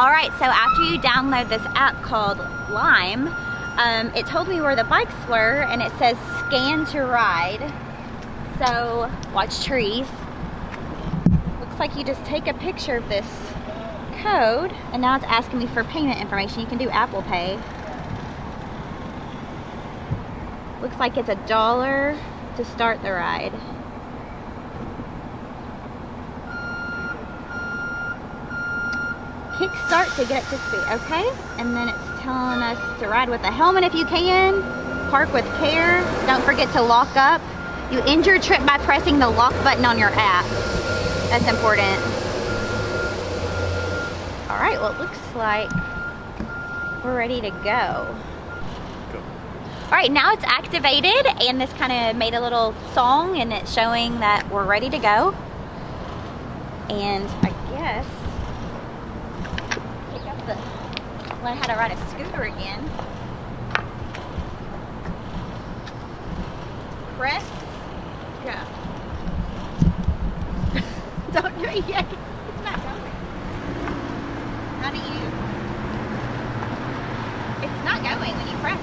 All right, so after you download this app called Lime, um, it told me where the bikes were and it says scan to ride. So watch trees. Looks like you just take a picture of this code and now it's asking me for payment information. You can do Apple Pay. Looks like it's a dollar to start the ride. Kickstart to get up to speed, okay? And then it's telling us to ride with a helmet if you can, park with care, don't forget to lock up. You end your trip by pressing the lock button on your app. That's important. All right, well it looks like we're ready to go. Go. All right, now it's activated and this kind of made a little song and it's showing that we're ready to go. And I guess the, learn how to ride a scooter again. Press, go. Don't do it yet, it's not going. How do you, it's not going when you press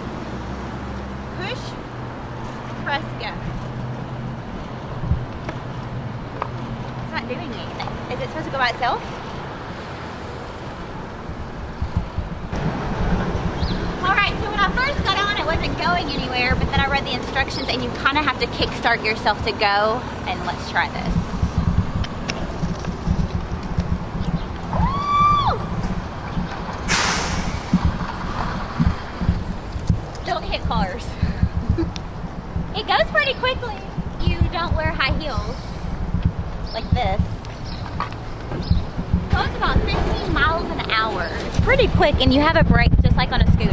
push, press go. It's not doing anything. Is it supposed to go by itself? Alright, so when I first got on it wasn't going anywhere, but then I read the instructions and you kind of have to kickstart yourself to go. And let's try this. Cars. it goes pretty quickly. You don't wear high heels like this. Goes about 15 miles an hour. It's pretty quick and you have a brake just like on a scooter.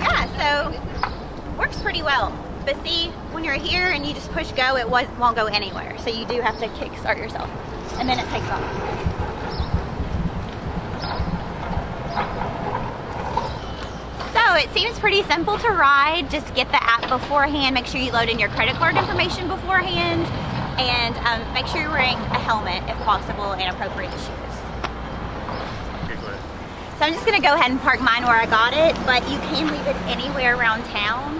Yeah, so works pretty well. But see, when you're here and you just push go, it won't go anywhere. So you do have to kick start yourself. And then it takes off. So it seems pretty simple to ride. Just get the app beforehand. Make sure you load in your credit card information beforehand. And um, make sure you're wearing a helmet if possible and appropriate shoes. So I'm just gonna go ahead and park mine where I got it, but you can leave it anywhere around town.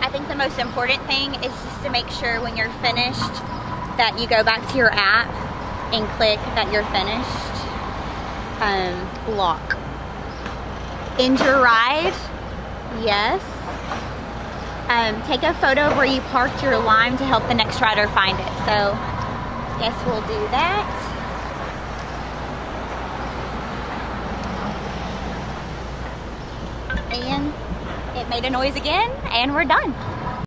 I think the most important thing is just to make sure when you're finished that you go back to your app and click that you're finished. Um, lock. End your ride. Yes. Um, take a photo of where you parked your lime to help the next rider find it. So, guess we'll do that. And it made a noise again, and we're done.